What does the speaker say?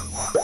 阳光。